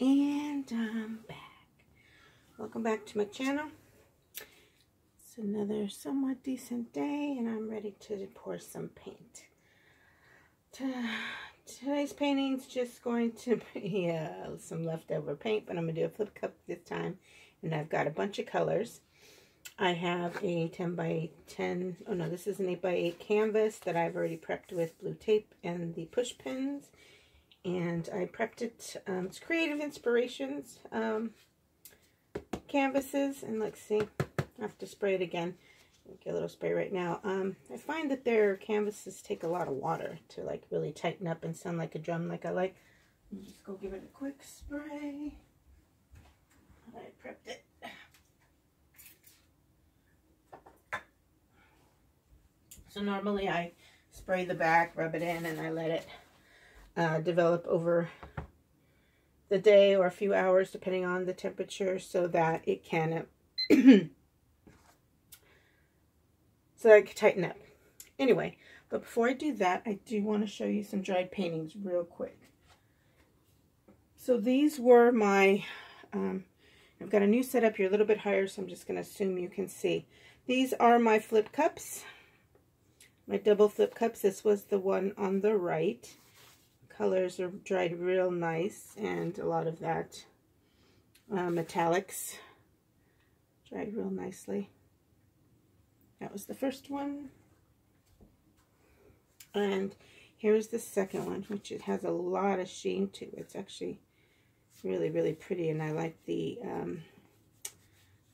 And I'm back. Welcome back to my channel. It's another somewhat decent day and I'm ready to pour some paint. Today's painting is just going to be uh, some leftover paint, but I'm going to do a flip cup this time. And I've got a bunch of colors. I have a 10 by 10, oh no, this is an 8 by 8 canvas that I've already prepped with blue tape and the push pins. And I prepped it, um, it's Creative Inspirations um, canvases. And let's see, I have to spray it again. Get a little spray right now. Um, I find that their canvases take a lot of water to like really tighten up and sound like a drum like I like. Just go give it a quick spray. I prepped it. So normally I spray the back, rub it in, and I let it uh, develop over the day or a few hours depending on the temperature so that it can so that I can tighten up. Anyway, but before I do that, I do want to show you some dried paintings real quick. So these were my, um, I've got a new setup here a little bit higher, so I'm just going to assume you can see. These are my flip cups, my double flip cups. This was the one on the right. Colors are dried real nice, and a lot of that uh, metallics dried real nicely. That was the first one. And here's the second one, which it has a lot of sheen to it. It's actually really, really pretty. And I like the um,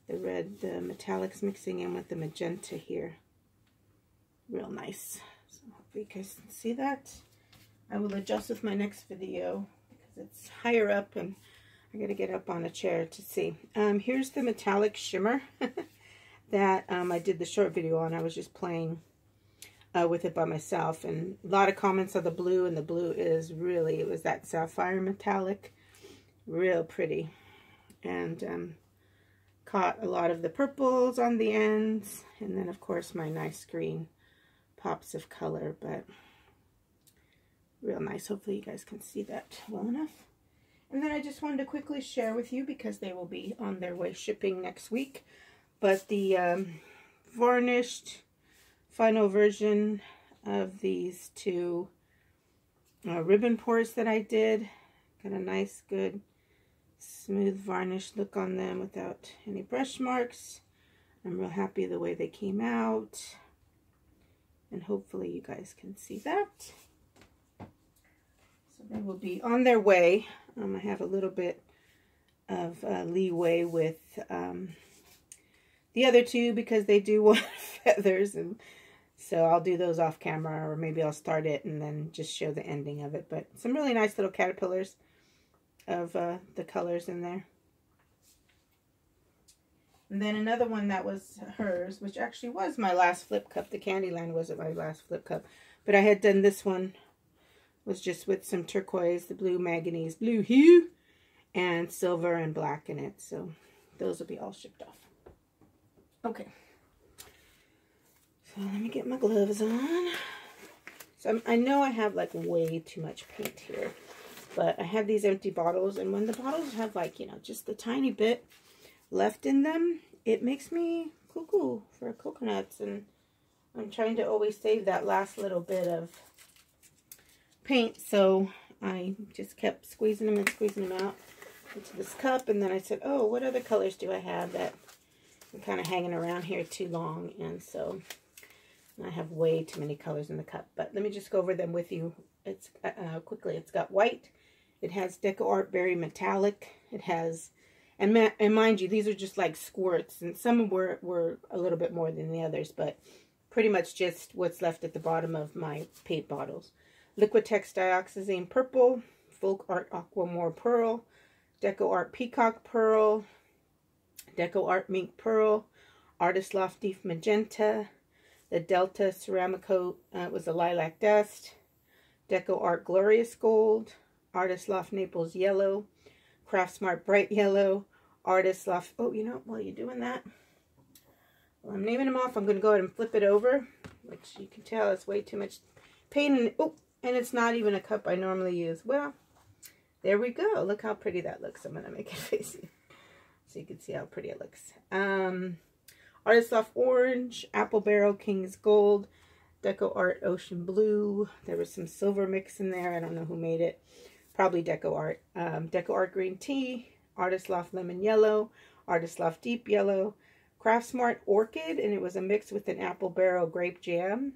the red, the metallics mixing in with the magenta here. Real nice. So hopefully you guys can see that. I will adjust with my next video because it's higher up and I got to get up on a chair to see. Um, here's the metallic shimmer. that um, I did the short video on. I was just playing uh, with it by myself. And a lot of comments on the blue. And the blue is really, it was that sapphire metallic. Real pretty. And um, caught a lot of the purples on the ends. And then, of course, my nice green pops of color. But real nice. Hopefully you guys can see that well enough. And then I just wanted to quickly share with you because they will be on their way shipping next week. But the um, varnished final version of these two uh, ribbon pours that I did, got a nice, good, smooth varnish look on them without any brush marks. I'm real happy the way they came out. And hopefully you guys can see that. They will be on their way. Um, I have a little bit of uh, leeway with um, the other two because they do want feathers and so I'll do those off camera or maybe I'll start it and then just show the ending of it. But some really nice little caterpillars of uh, the colors in there. And then another one that was hers, which actually was my last flip cup. The Candyland wasn't my last flip cup. But I had done this one, was just with some turquoise, the blue manganese blue hue, and silver and black in it. So those will be all shipped off. Okay. So let me get my gloves on. So I'm, i know I have like way too much paint here. But I have these empty bottles. And when the bottles have like, you know, just a tiny bit left in them, it makes me cuckoo for coconuts. And I'm trying to always save that last little bit of paint. So I just kept squeezing them and squeezing them out into this cup. And then I said, oh, what other colors do I have that I'm kind of hanging around here too long, and so I have way too many colors in the cup. But let me just go over them with you It's uh, uh, quickly. It's got white. It has Deco Art Berry Metallic. It has, and, and mind you, these are just like squirts, and some were, were a little bit more than the others, but pretty much just what's left at the bottom of my paint bottles. Liquitex Dioxazine Purple, Folk Art Aquamarine Pearl, Deco Art Peacock Pearl, Deco Art Mink Pearl, Artist Loft Deep Magenta, the Delta Ceramcoat uh, was a Lilac Dusk, Deco Art Glorious Gold, Artist Loft Naples Yellow, Craft Smart Bright Yellow, Artist Loft, oh, you know, while you're doing that, I'm naming them off, I'm going to go ahead and flip it over, which you can tell is way too much paint, and, oh, and it's not even a cup I normally use. Well, There we go. Look how pretty that looks. I'm going to make it facing so you can see how pretty it looks. Um, Artist Loft Orange, Apple Barrel, King's Gold, Deco Art Ocean Blue. There was some silver mix in there. I don't know who made it. Probably Deco Art. Um, Deco Art Green Tea, Artist Loft Lemon Yellow, Artist Loft Deep Yellow, Craft Smart Orchid, and it was a mix with an Apple Barrel Grape Jam.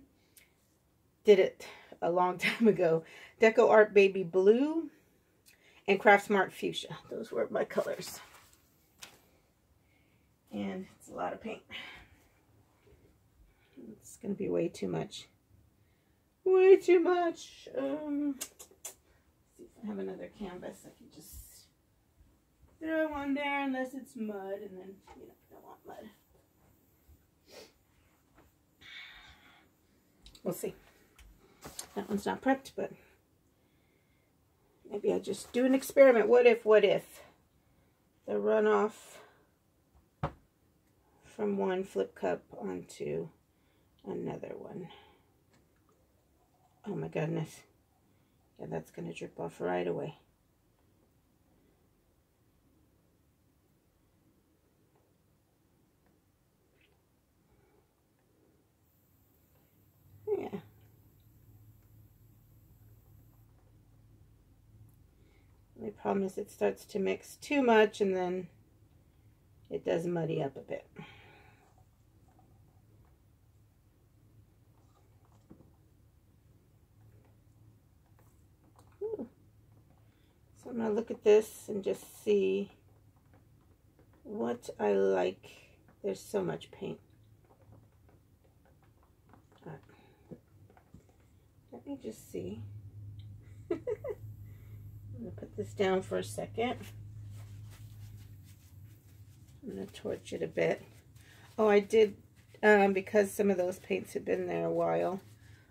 Did it a long time ago. Deco Art Baby Blue and Craft Smart Fuchsia. Those were my colors. And it's a lot of paint. It's going to be way too much. Way too much. Um, see if I have another canvas. I can just throw one there unless it's mud. And then, you know, I don't want mud. We'll see. That one's not prepped, but maybe I'll just do an experiment. What if, what if the runoff from one flip cup onto another one. Oh my goodness. Yeah, that's going to drip off right away. Yeah. The problem is it starts to mix too much and then it does muddy up a bit. So I'm going to look at this and just see what I like. There's so much paint. Right. Let me just see. I'm going to put this down for a second. I'm going to torch it a bit. Oh, I did, um, because some of those paints have been there a while,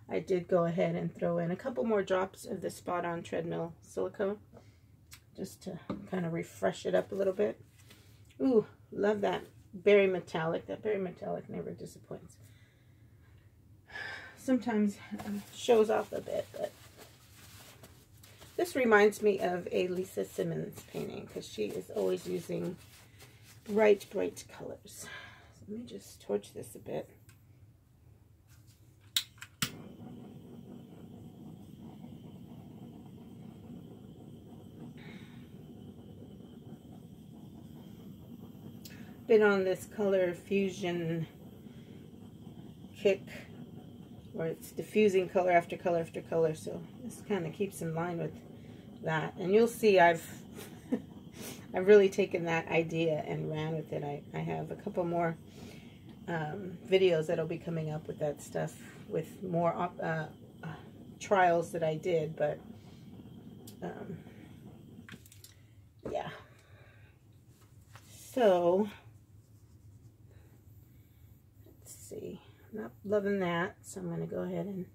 I did go ahead and throw in a couple more drops of the Spot On Treadmill silicone just to kind of refresh it up a little bit. Ooh, love that berry metallic. That berry metallic never disappoints. Sometimes um, shows off a bit, but this reminds me of a Lisa Simmons painting because she is always using bright, bright colors. So let me just torch this a bit. been on this color fusion kick where it's diffusing color after color after color so this kind of keeps in line with that and you'll see I've I've really taken that idea and ran with it I, I have a couple more um, videos that'll be coming up with that stuff with more uh, uh, trials that I did but um, yeah so let's see. I'm not loving that, so I'm going to go ahead and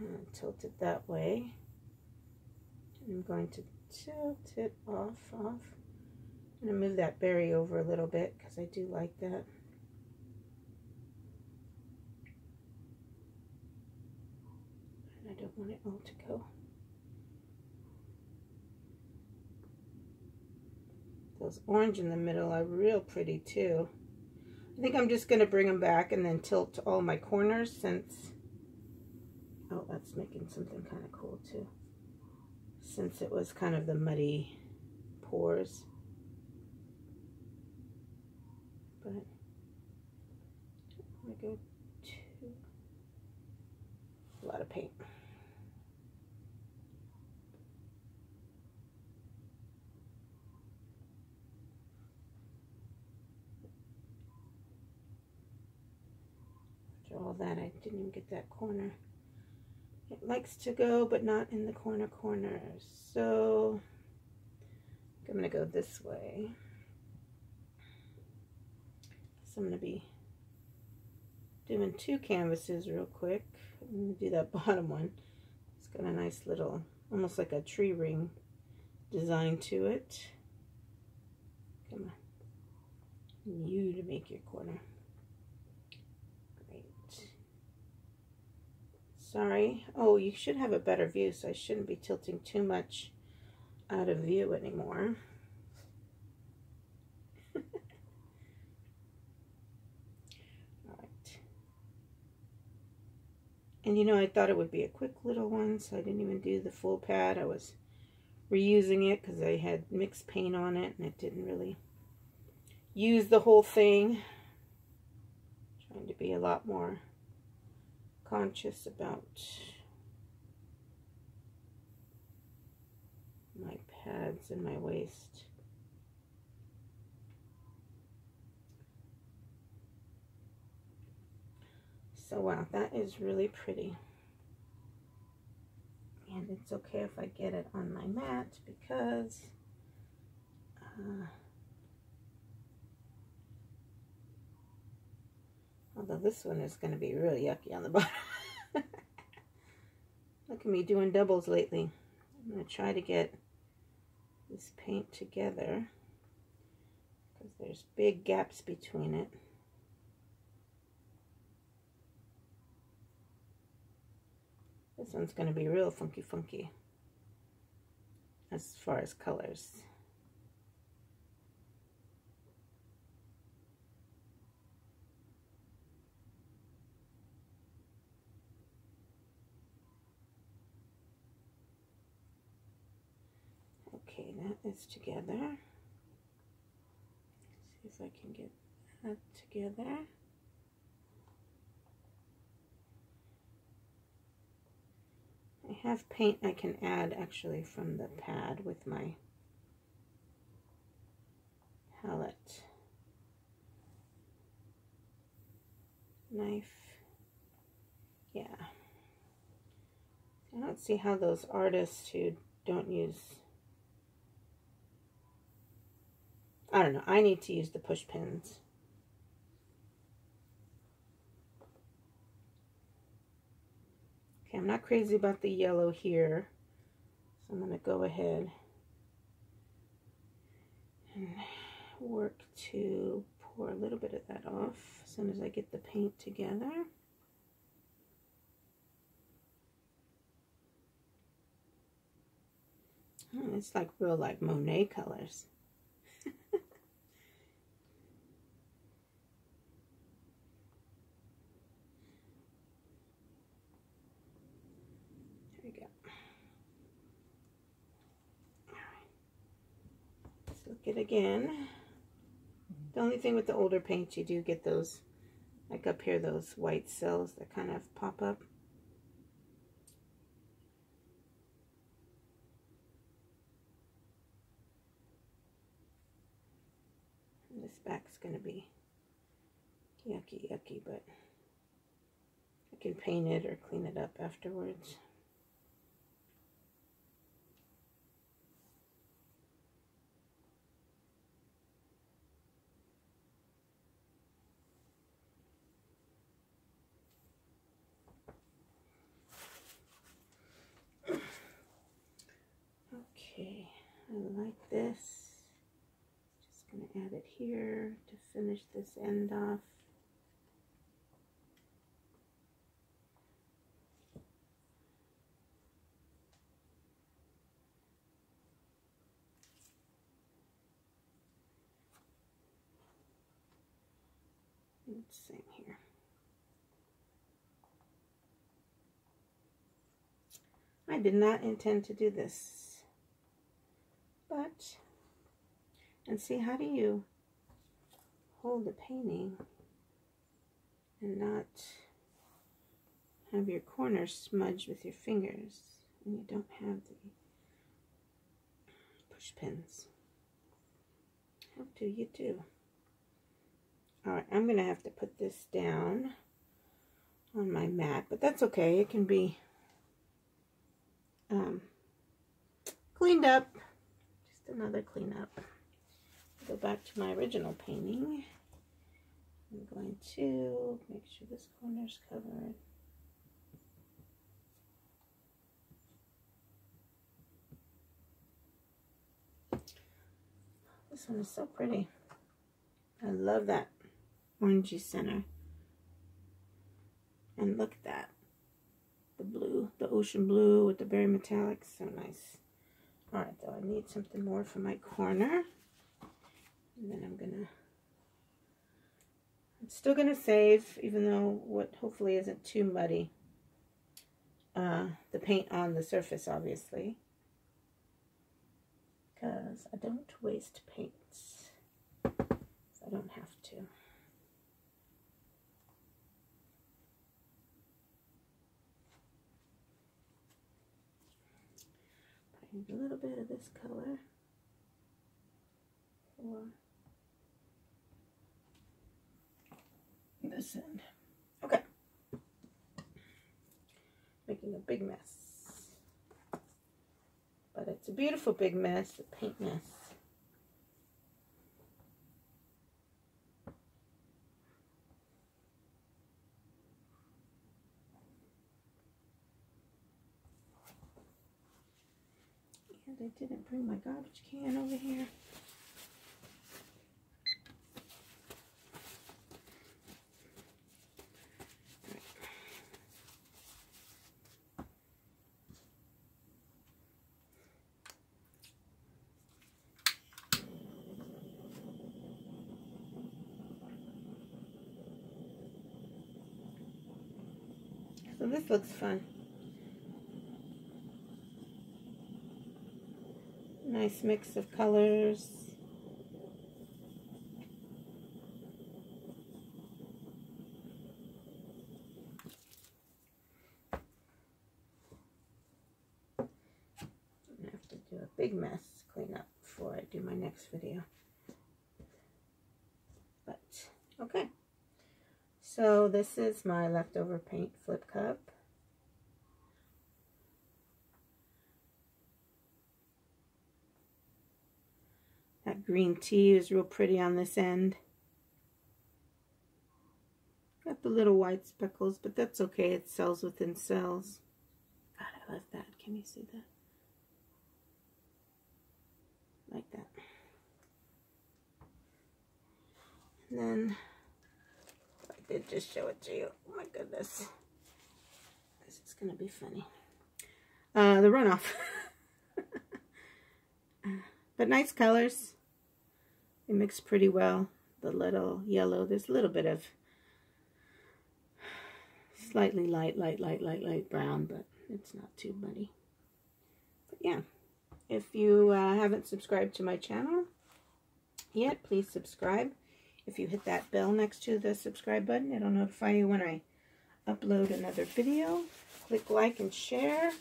uh, tilt it that way. I'm going to tilt it off, off. I'm going to move that berry over a little bit because I do like that. And I don't want it all to go. Those orange in the middle are real pretty too. I think I'm just going to bring them back and then tilt all my corners since, oh, that's making something kind of cool too. Since it was kind of the muddy pours. But to go to a lot of paint. After all that. I didn't even get that corner. It likes to go, but not in the corner corners. So I'm going to go this way. So I'm going to be doing two canvases real quick. I'm going to do that bottom one. It's got a nice little, almost like a tree ring design to it. Come on. You to make your corner. Sorry. Oh, you should have a better view, so I shouldn't be tilting too much out of view anymore. And you know, I thought it would be a quick little one, so I didn't even do the full pad. I was reusing it because I had mixed paint on it and it didn't really use the whole thing. Trying to be a lot more conscious about my pads and my waste. So wow, that is really pretty. And it's okay if I get it on my mat because uh, although this one is going to be really yucky on the bottom. Look at me doing doubles lately. I'm going to try to get this paint together because there's big gaps between it. This one's going to be real funky funky as far as colors. Okay, that is together. see if I can get that together. I have paint I can add actually from the pad with my palette knife. Yeah. I don't see how those artists who don't use I don't know. I need to use the push pins. Okay, I'm not crazy about the yellow here. So I'm going to go ahead and work to pour a little bit of that off as soon as I get the paint together. Oh, it's like real like Monet colors. It again. The only thing with the older paints, you do get those, like up here, those white cells that kind of pop up. And this back's going to be yucky, yucky, but I can paint it or clean it up afterwards. Okay, I like this. Just going to add it here to finish this end off. Same here. I did not intend to do this but, and see how do you hold the painting and not have your corners smudged with your fingers and you don't have the push pins. How do you do? Alright, I'm going to have to put this down on my mat, but that's okay. It can be um, cleaned up Just another cleanup. Go back to my original painting. I'm going to make sure this corner's covered. This one is so pretty. I love that orangey center. And look at that. The blue, the ocean blue with the berry metallic. So nice. Alright, though, I need something more for my corner. And then I'm to... I'm still to save, even though what hopefully isn't too muddy. Uh, the paint on the surface, obviously. Because I don't waste paints. I don't have to. a little bit of this color for this end. Okay. Making a big mess. But it's a beautiful big mess, a paint mess. And I didn't bring my garbage can over here. This looks fun. Nice mix of colors. I have to do a big mess clean up before I do my next video. But, okay. So this is my leftover paint flip cup. That green tea is real pretty on this end. Got the little white speckles, but that's okay. It cells within cells. God, I love that. Can you see that? Like that. And then did just show it to you. Oh my goodness. This is going to be funny. Uh, the runoff. but nice colors. They mix pretty well. The little yellow, there's a little bit of slightly light, light, light, light, light brown, but it's not too muddy. But yeah, if you uh, haven't subscribed to my channel yet, please subscribe. If you hit that bell next to the subscribe button, it'll notify you when I upload another video. Click like and share.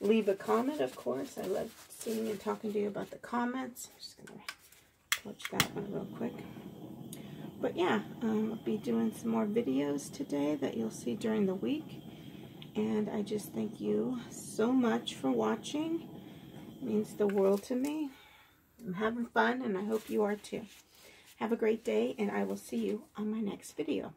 Leave a comment, of course. I love seeing and talking to you about the comments. I'm just going to touch that one real quick. But yeah, um, I'll be doing some more videos today that you'll see during the week. And I just thank you so much for watching. It means the world to me. I'm having fun, and I hope you are too. Have a great day, and I will see you on my next video.